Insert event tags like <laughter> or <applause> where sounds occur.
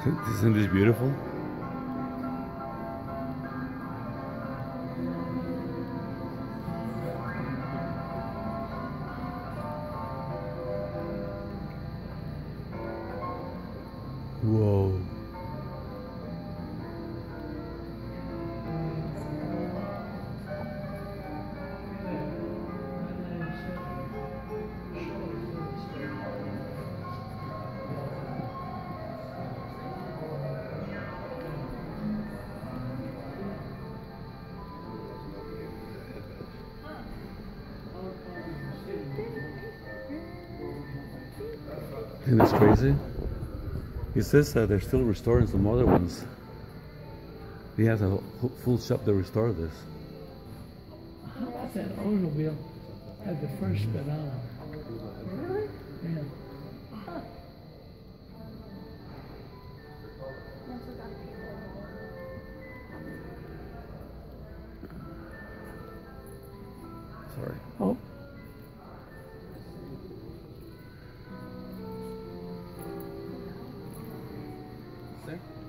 <laughs> Isn't this beautiful? Whoa. Isn't this crazy? He says that they're still restoring some other ones. He has a full shop to restore this. How about that automobile had the first pedal? Really? Yeah. Sorry. Oh, işte.